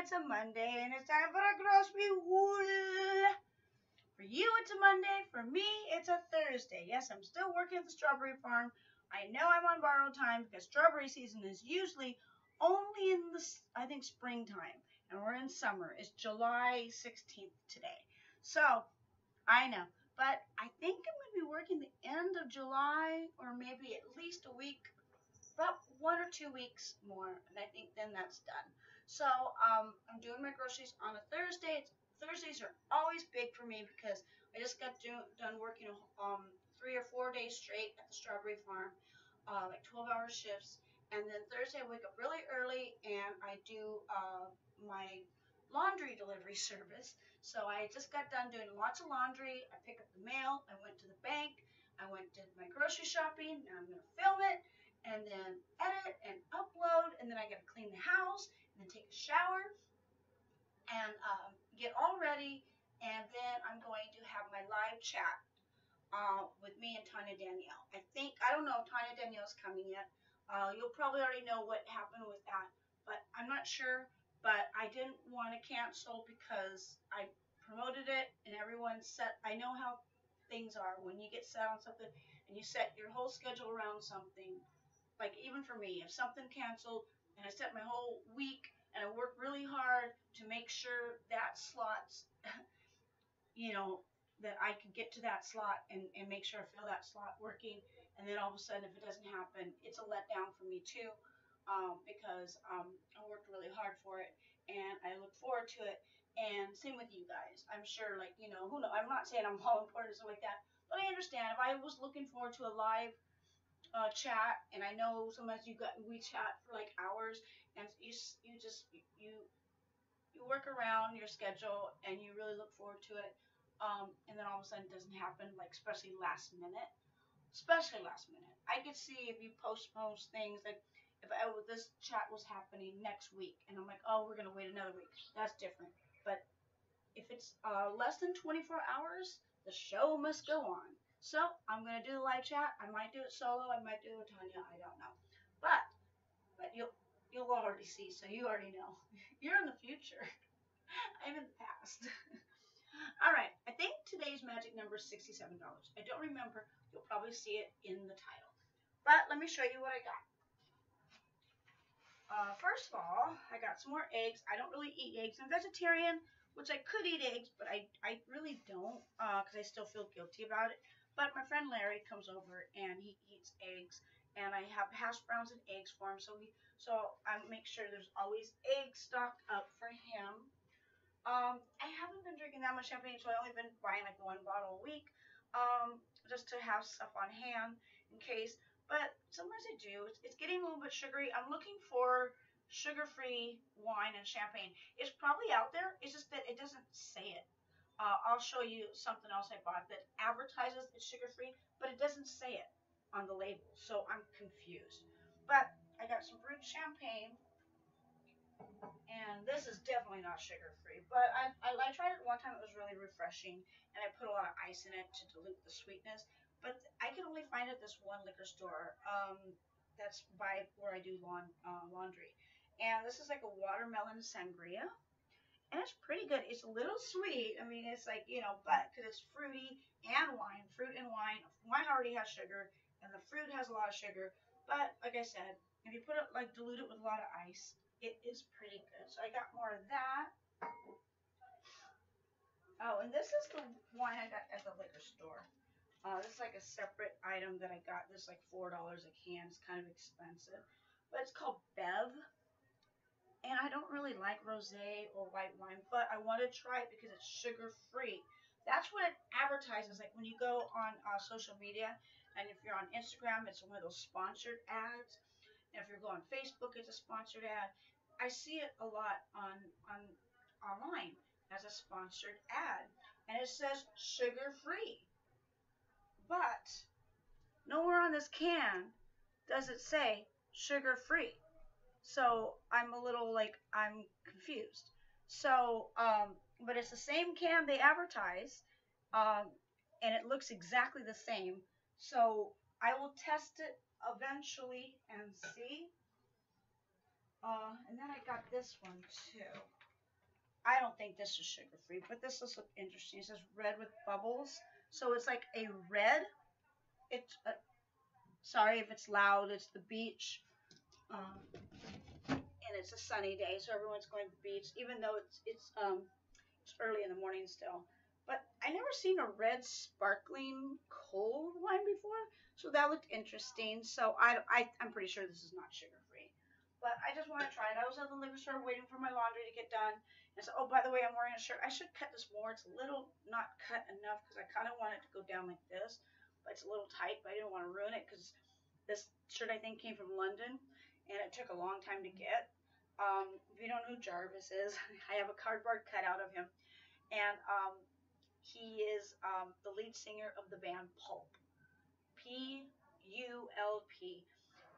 it's a Monday and it's time for a grocery haul. For you, it's a Monday. For me, it's a Thursday. Yes, I'm still working at the strawberry farm. I know I'm on borrowed time because strawberry season is usually only in the, I think, springtime. And we're in summer. It's July 16th today. So, I know. But I think I'm going to be working the end of July or maybe at least a week about one or two weeks more, and I think then that's done. So um, I'm doing my groceries on a Thursday. Thursdays are always big for me because I just got do, done working um, three or four days straight at the strawberry farm, uh, like 12-hour shifts. And then Thursday I wake up really early and I do uh, my laundry delivery service. So I just got done doing lots of laundry. I pick up the mail. I went to the bank. I went to my grocery shopping. Now I'm going to film it and then edit and upload, and then I gotta clean the house, take a shower, and um, get all ready, and then I'm going to have my live chat uh, with me and Tanya Danielle. I think, I don't know if Tanya Danielle's coming yet. Uh, you'll probably already know what happened with that, but I'm not sure. But I didn't want to cancel because I promoted it and everyone set, I know how things are when you get set on something and you set your whole schedule around something like even for me, if something canceled and I set my whole week and I work really hard to make sure that slot's, you know, that I could get to that slot and, and make sure I feel that slot working. And then all of a sudden, if it doesn't happen, it's a letdown for me too, um, because um, I worked really hard for it and I look forward to it. And same with you guys. I'm sure, like, you know, who know, I'm not saying I'm all important or something like that, but I understand if I was looking forward to a live uh, chat, and I know sometimes you got we chat for like hours, and you you just you you work around your schedule, and you really look forward to it, um, and then all of a sudden it doesn't happen, like especially last minute, especially last minute. I could see if you postpone things like if I, this chat was happening next week, and I'm like, oh, we're gonna wait another week. That's different. But if it's uh, less than 24 hours, the show must go on. So I'm gonna do the live chat. I might do it solo. I might do it with Tanya. I don't know. But but you'll you'll already see. So you already know. You're in the future. I'm in the past. All right. I think today's magic number is sixty-seven dollars. I don't remember. You'll probably see it in the title. But let me show you what I got. Uh, first of all, I got some more eggs. I don't really eat eggs. I'm vegetarian, which I could eat eggs, but I, I really don't because uh, I still feel guilty about it. But my friend Larry comes over and he eats eggs, and I have hash browns and eggs for him. So we, so I make sure there's always eggs stocked up for him. Um, I haven't been drinking that much champagne, so I've only been buying like one bottle a week, um, just to have stuff on hand in case. But sometimes I do. It's, it's getting a little bit sugary. I'm looking for sugar-free wine and champagne. It's probably out there. It's just that it doesn't say it. Uh, I'll show you something else I bought that advertises it's sugar free, but it doesn't say it on the label, so I'm confused. But I got some brut champagne, and this is definitely not sugar free. But I, I, I tried it one time; it was really refreshing, and I put a lot of ice in it to dilute the sweetness. But I can only find it at this one liquor store. Um, that's by where I do lawn, uh, laundry. And this is like a watermelon sangria and it's pretty good. It's a little sweet. I mean, it's like you know, but because it's fruity and wine, fruit and wine. Wine already has sugar, and the fruit has a lot of sugar. But like I said, if you put it like dilute it with a lot of ice, it is pretty good. So I got more of that. Oh, and this is the wine I got at the liquor store. Uh, this is like a separate item that I got. This is like four dollars a can. It's kind of expensive, but it's called Bev and I don't really like rosé or white wine, but I want to try it because it's sugar free. That's what it advertises. Like when you go on uh, social media, and if you're on Instagram, it's one of those sponsored ads. And if you go on Facebook, it's a sponsored ad. I see it a lot on on online as a sponsored ad, and it says sugar free. But nowhere on this can does it say sugar free. So I'm a little like I'm confused. So, um, but it's the same can they advertise, um, and it looks exactly the same. So I will test it eventually and see. Uh, and then I got this one too. I don't think this is sugar free, but this looks interesting. It says red with bubbles. So it's like a red. It's a, sorry if it's loud. It's the beach. Um, and it's a sunny day, so everyone's going to the beach, even though it's it's um it's early in the morning still. But I never seen a red sparkling cold wine before, so that looked interesting. So I, I I'm pretty sure this is not sugar free, but I just want to try it. I was at the liquor store waiting for my laundry to get done, and so oh by the way I'm wearing a shirt. I should cut this more. It's a little not cut enough because I kind of want it to go down like this, but it's a little tight. But I didn't want to ruin it because this shirt I think came from London, and it took a long time to get. Um, if you don't know who Jarvis is, I have a cardboard cutout of him, and um, he is um, the lead singer of the band Pulp. P U L P.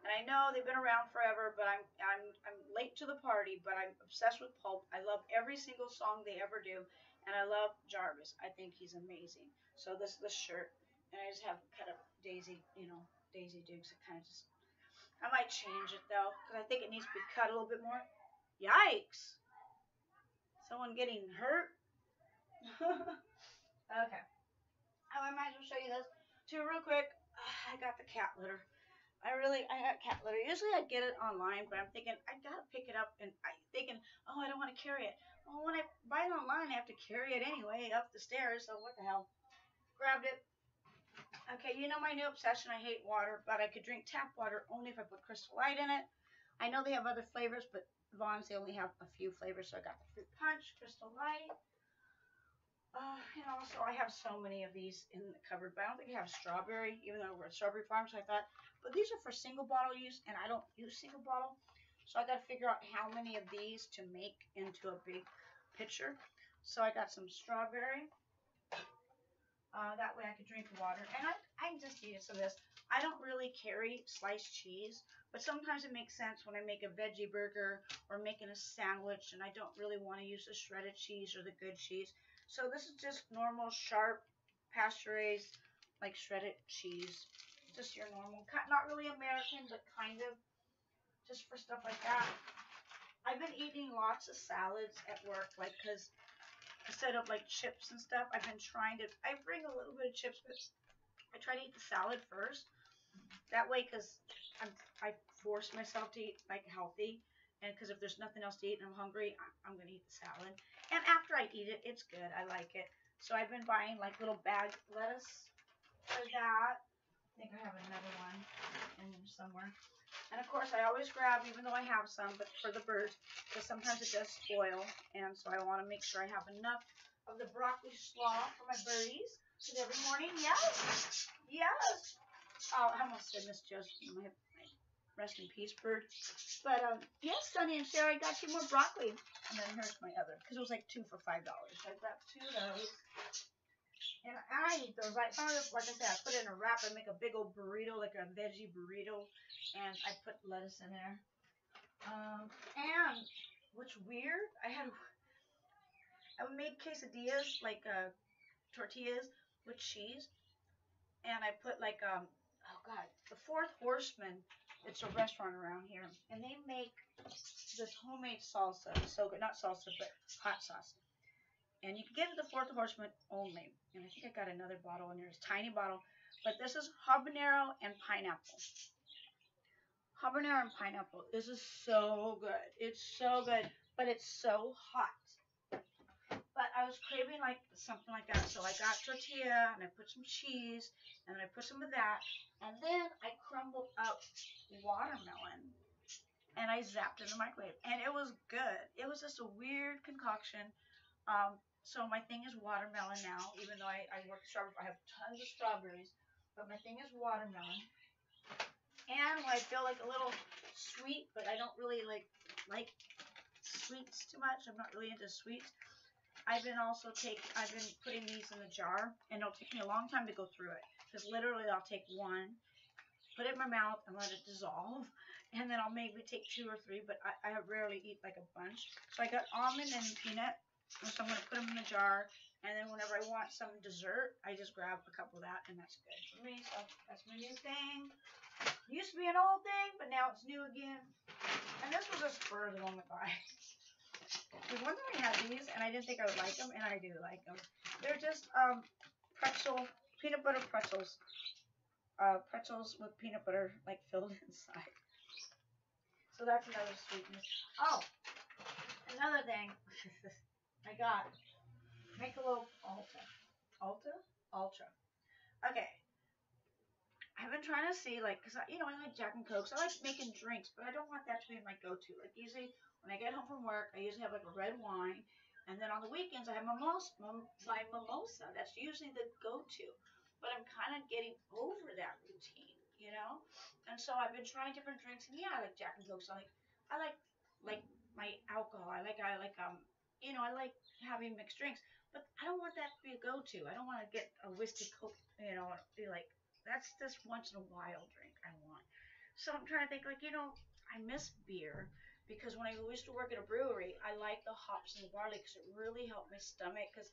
And I know they've been around forever, but I'm I'm I'm late to the party, but I'm obsessed with Pulp. I love every single song they ever do, and I love Jarvis. I think he's amazing. So this this shirt, and I just have kind of Daisy, you know, Daisy Dukes. It kind of just. I might change it though, because I think it needs to be cut a little bit more. Yikes! Someone getting hurt. Okay. Oh, I might as well show you this too real quick. Ah, I got the cat litter. I really, I got cat litter. Usually I get it online, but I'm thinking I gotta pick it up, and I'm thinking, oh, I don't want to carry it. Well, when I buy it online, I have to carry it anyway up the stairs. So what the hell? Grabbed it. Okay, you know my new obsession. I hate water, but I could drink tap water only if I put Crystal Light in it. I know they have other flavors, but Vons they only have a few flavors, so I got the fruit punch, Crystal Light. Uh, and also, I have so many of these in the cupboard, but I don't think I have strawberry, even though we're at Strawberry Farm, so I thought, but these are for single bottle use, and I don't use single bottle, so I got to figure out how many of these to make into a big pitcher. So I got some strawberry. Uh, that way I could drink water, and I, I just needed some of this. I don't really carry sliced cheese, but sometimes it makes sense when I make a veggie burger or making a sandwich, and I don't really want to use the shredded cheese or the good cheese. So this is just normal, sharp, pasture raised, like shredded cheese. Just your normal, not really American, but kind of just for stuff like that. I've been eating lots of salads at work, like, because instead of like chips and stuff, I've been trying to, I bring a little bit of chips, but I try to eat the salad first. That way, because I'm, I force myself to eat like healthy. And because if there's nothing else to eat and I'm hungry, I'm to eat the salad. And after I eat it, it's good. I like it. So I've been buying like little bag lettuce for that. I think I have another one in there somewhere. And of course, I always grab, even though I have some, but for the birds, because sometimes it does spoil. And so I want to make sure I have enough of the broccoli slaw for my birdies. Because every morning, yes, yes. Oh, I almost said Miss Josephine. My Rest in peace, bird. But um, yes, Sunny and Sarah, I got you more broccoli. And then here's my other, because it was like two for five dollars. I grabbed two of those. And I eat those. I like I said, I put it in a wrap. I make a big old burrito, like a veggie burrito, and I put lettuce in there. Um, and what's weird, I had I made quesadillas, like uh, tortillas with cheese, and I put like um, oh god, the Fourth Horseman it's a restaurant around here, and they make this homemade salsa. So good, not salsa, but hot sauce. And you can get it the Fourth Horseman only. And I think I got another bottle in here, it's tiny bottle. But this is habanero and pineapple. Habanero and pineapple. This is so good. It's so good, but it's so hot. But I was craving like something like that. So I got tortilla and I put some cheese and then I put some of that. And then I crumbled up watermelon and I zapped it in the microwave. And it was good. It was just a weird concoction. Um, so my thing is watermelon now, even though I, I work strawberry. I have tons of strawberries. But my thing is watermelon. And I feel like a little sweet, but I don't really like like sweets too much. I'm not really into sweets. I've been also take I've been putting these in the jar, and it'll take me a long time to go through it because literally I'll take one, put it in my mouth, and let it dissolve, and then I'll maybe take two or three, but I, I rarely eat like a bunch. So I got almond and peanut, so I'm gonna put them in the jar, and then whenever I want some dessert, I just grab a couple of that, and that's good for me. So that's my new thing. Used to be an old thing, but now it's new again. And this was a spur of the moment buy. There's one time I had these, and I didn't think I would like them, and I do like them. They're just um, pretzel, peanut butter pretzels. Uh, pretzels with peanut butter, like, filled inside. So that's another sweetness. Oh, another thing I got. Michelob Ultra. Ultra? Ultra. Okay. I've been trying to see, like, because, you know, I like Jack and Cokes. I like making drinks, but I don't want that to be my go-to. Like, usually, when I get home from work, I usually have, like, a red wine. And then on the weekends, I have mimosa, my mimosa. That's usually the go-to. But I'm kind of getting over that routine, you know? And so I've been trying different drinks. And, yeah, I like Jack and Cokes. I like, I like, like, my alcohol. I like, I like, um, you know, I like having mixed drinks. But I don't want that to be a go-to. I don't want to get a whiskey coke, you know, be like, that's just once in a while drink I want. So I'm trying to think like, you know, I miss beer because when I used to work at a brewery, I like the hops and the barley because it really helped my stomach because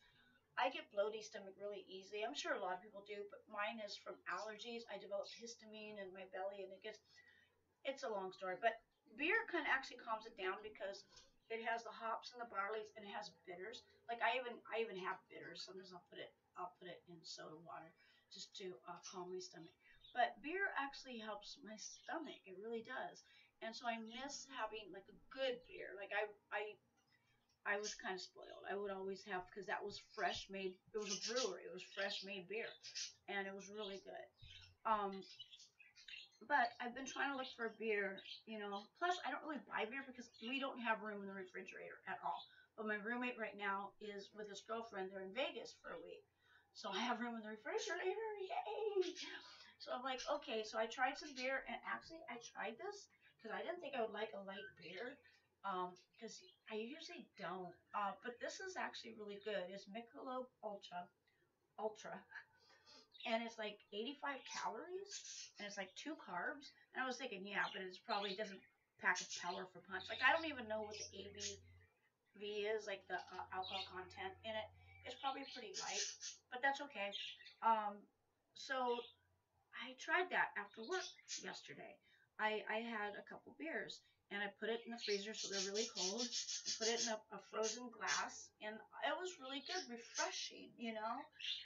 I get bloaty stomach really easily. I'm sure a lot of people do, but mine is from allergies. I develop histamine in my belly and it gets, it's a long story, but beer kind of actually calms it down because it has the hops and the barleys and it has bitters. Like I even, I even have bitters. Sometimes I'll put it, I'll put it in soda water just to uh, calm my stomach. But beer actually helps my stomach. It really does. And so I miss having like a good beer. Like I, I, I was kind of spoiled. I would always have because that was fresh made. It was a brewery. It was fresh made beer, and it was really good. Um, but I've been trying to look for beer, you know. Plus, I don't really buy beer because we don't have room in the refrigerator at all. But my roommate right now is with his girlfriend. They're in Vegas for a week. So I have room in the refrigerator. Yay! So I'm like, okay. So I tried some beer, and actually, I tried this because I didn't think I would like a light beer. Um, because I usually don't. Uh, but this is actually really good. It's Michelob Ultra. Ultra. And it's like 85 calories, and it's like two carbs. And I was thinking, yeah, but it probably doesn't pack a power for punch. Like I don't even know what the ABV is, like the uh, alcohol content in it it's probably pretty light, but that's okay. Um, so I tried that after work yesterday. I, I had a couple beers and I put it in the freezer so they're really cold. I put it in a, a frozen glass and it was really good, refreshing, you know,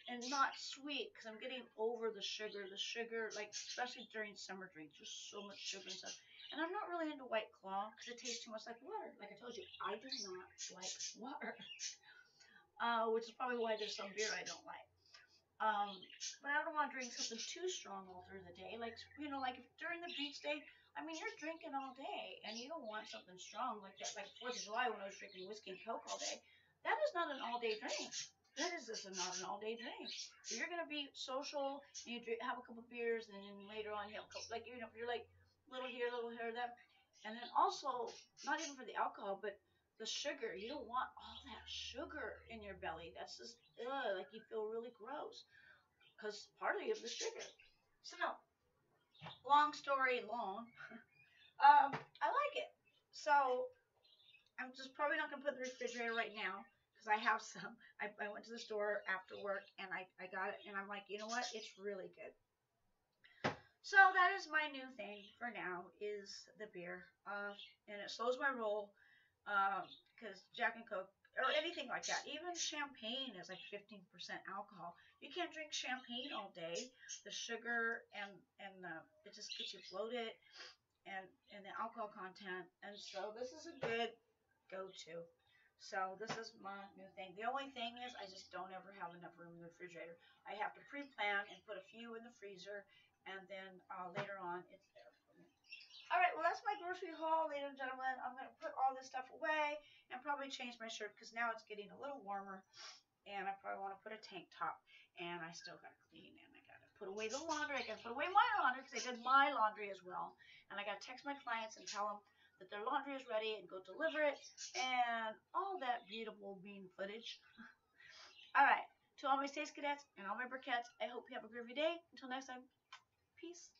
and not sweet because I'm getting over the sugar. The sugar, like especially during summer drinks, there's so much sugar and stuff. And I'm not really into White Claw because it tastes too much like water. Like I told you, I do not like water uh, which is probably why there's some beer I don't like. Um, but I don't want to drink something too strong all through the day. Like, you know, like if during the beach day, I mean, you're drinking all day, and you don't want something strong like that. Like 4th of July when I was drinking whiskey and Coke all day. That is not an all-day drink. That is not an all-day drink. So you're gonna be social, you drink, have a couple beers, and then later on you have a like you know, you're like little here, little here, that, and then also not even for the alcohol, but the sugar. You don't want all that sugar in your belly. That's just ugh, like you feel really gross because partly of the sugar. So no, long story long. um, I like it. So I'm just probably not gonna put in the refrigerator right now because I have some. I, I went to the store after work and I, I got it and I'm like, you know what? It's really good. So that is my new thing for now is the beer. Uh, and it slows my roll because um, Jack and Coke or anything like that. Even champagne is like 15% alcohol. You can't drink champagne all day. The sugar and and the it just gets you bloated, and and the alcohol content. And so this is a good go-to. So this is my new thing. The only thing is I just don't ever have enough room in the refrigerator. I have to pre-plan and put a few in the freezer, and then uh, later on it's there. Alright, well that's my grocery haul, ladies and gentlemen. I'm going to put all this stuff away and probably change my shirt because now it's getting a little warmer. And I probably want to put a tank top. And I still got to clean and I got to put away the laundry. I got to put away my laundry because I did my laundry as well. And I got to text my clients and tell them that their laundry is ready and go deliver it. And all that beautiful bean footage. Alright, to all my Stace-Cadets and all my Burkettes, I hope you have a groovy day. Until next time, peace.